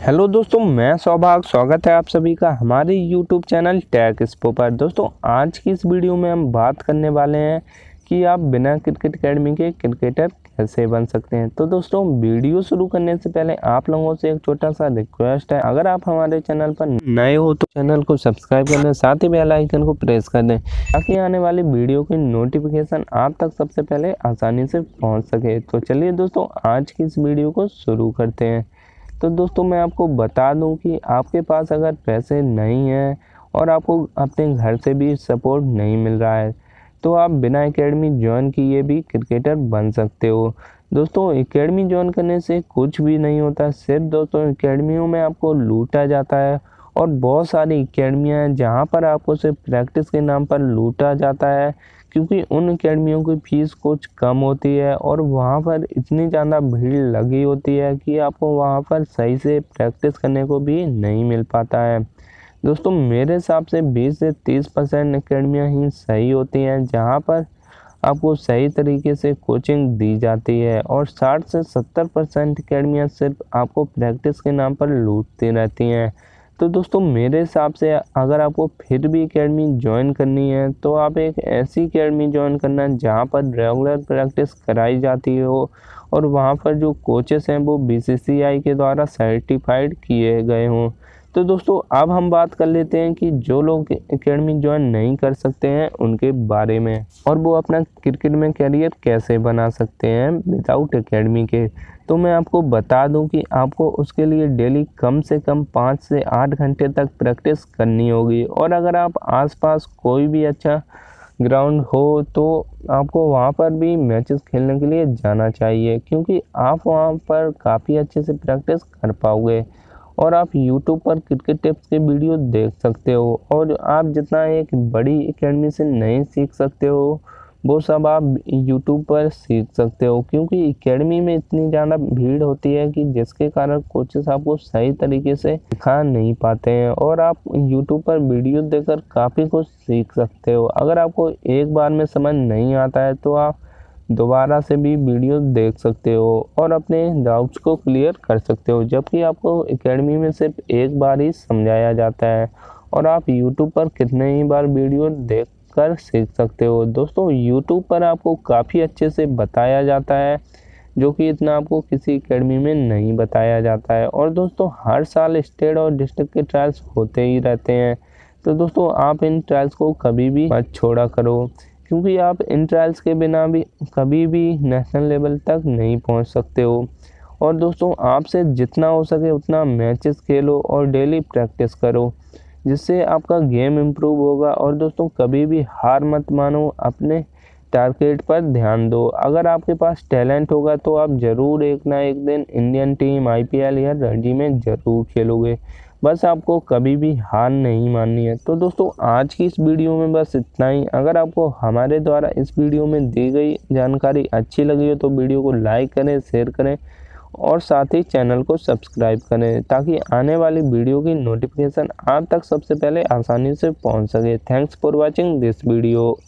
Hello दोस्तों, मैं सौभाग स्वागत है आप सभी का हमारे यूट्यूब चैनल टैक स्पो पर। दोस्तों, आज की इस वीडियो में हम बात करने वाले हैं कि आप बिना क्रिकेट एकेडमी के क्रिकेटर कैसे बन सकते हैं। तो दोस्तों, वीडियो शुरू करने से पहले आप लोगों से एक छोटा सा रिक्वेस्ट है। अगर आप हमारे चैनल पर नए हो तो चैनल को सब्सक्राइब कर दें, साथ ही बेल आइकन को प्रेस कर दें, ताकि आने वाली वीडियो की नोटिफिकेशन आप तक सबसे पहले आसानी से पहुँच सके। तो चलिए दोस्तों, आज की इस वीडियो को शुरू करते हैं। तो दोस्तों मैं आपको बता दूँ कि आपके पास अगर पैसे नहीं हैं और आपको अपने घर से भी सपोर्ट नहीं मिल रहा है तो आप बिना एकेडमी ज्वाइन किए भी क्रिकेटर बन सकते हो। दोस्तों एकेडमी ज्वाइन करने से कुछ भी नहीं होता, सिर्फ़ दोस्तों एकेडमियों में आपको लूटा जाता है और बहुत सारी अकेडमियाँ हैं जहाँ पर आपको सिर्फ़ प्रैक्टिस के नाम पर लूटा जाता है, क्योंकि उन अकेडमियों की फ़ीस कुछ कम होती है और वहाँ पर इतनी ज़्यादा भीड़ लगी होती है कि आपको वहाँ पर सही से प्रैक्टिस करने को भी नहीं मिल पाता है। दोस्तों, मेरे हिसाब से 20 से 30 परसेंट अकेडमियाँ ही सही होती हैं जहाँ पर आपको सही तरीके से कोचिंग दी जाती है और 60 से 70 परसेंट अकेडमियाँ सिर्फ़ आपको प्रैक्टिस के नाम पर लूटती रहती हैं। तो दोस्तों, मेरे हिसाब से अगर आपको फिर भी अकेडमी ज्वाइन करनी है तो आप एक ऐसी अकेडमी ज्वाइन करना जहाँ पर रेगुलर प्रैक्टिस कराई जाती हो और वहाँ पर जो कोचेस हैं, वो बीसीसीआई के द्वारा सर्टिफाइड किए गए हों। तो दोस्तों, अब हम बात कर लेते हैं कि जो लोग एकेडमी ज्वाइन नहीं कर सकते हैं, उनके बारे में। और वो अपना क्रिकेट में करियर कैसे बना सकते हैं विदाउट एकेडमी के? तो मैं आपको बता दूँ कि आपको उसके लिए डेली कम से कम पाँच से आठ घंटे तक प्रैक्टिस करनी होगी। और अगर आप आसपास कोई भी अच्छा ग्राउंड हो तो आपको वहाँ पर भी मैचेस खेलने के लिए जाना चाहिए, क्योंकि आप वहाँ पर काफ़ी अच्छे से प्रैक्टिस कर पाओगे। और आप यूट्यूब पर क्रिकेट टिप्स के वीडियो देख सकते हो और आप जितना एक बड़ी एकेडमी से नहीं सीख सकते हो, वो सब आप यूट्यूब पर सीख सकते हो, क्योंकि एकेडमी में इतनी ज़्यादा भीड़ होती है कि जिसके कारण कोचेस आपको सही तरीके से सिखा नहीं पाते हैं और आप यूट्यूब पर वीडियो देखकर काफ़ी कुछ सीख सकते हो। अगर आपको एक बार में समझ नहीं आता है तो आप दोबारा से भी वीडियो देख सकते हो और अपने डाउट्स को क्लियर कर सकते हो, जबकि आपको एकेडमी में सिर्फ़ एक बार ही समझाया जाता है। और आप यूट्यूब पर कितने ही बार वीडियो देख कर सीख सकते हो। दोस्तों यूट्यूब पर आपको काफ़ी अच्छे से बताया जाता है, जो कि इतना आपको किसी एकेडमी में नहीं बताया जाता है। और दोस्तों, हर साल स्टेट और डिस्ट्रिक्ट के ट्रायल्स होते ही रहते हैं। तो दोस्तों, आप इन ट्रायल्स को कभी भी मत छोड़ा करो। क्योंकि आप इन ट्रायल्स के बिना भी कभी भी नेशनल लेवल तक नहीं पहुँच सकते हो। और दोस्तों, आपसे जितना हो सके उतना मैचेस खेलो और डेली प्रैक्टिस करो, जिससे आपका गेम इम्प्रूव होगा। और दोस्तों, कभी भी हार मत मानो, अपने टारगेट पर ध्यान दो। अगर आपके पास टैलेंट होगा तो आप ज़रूर एक ना एक दिन इंडियन टीम आईपीएल या रणजी में ज़रूर खेलोगे। बस आपको कभी भी हार नहीं माननी है। तो दोस्तों, आज की इस वीडियो में बस इतना ही। अगर आपको हमारे द्वारा इस वीडियो में दी गई जानकारी अच्छी लगी हो तो वीडियो को लाइक करें, शेयर करें और साथ ही चैनल को सब्सक्राइब करें, ताकि आने वाली वीडियो की नोटिफिकेशन आप तक सबसे पहले आसानी से पहुँच सके। Thanks for watching this video.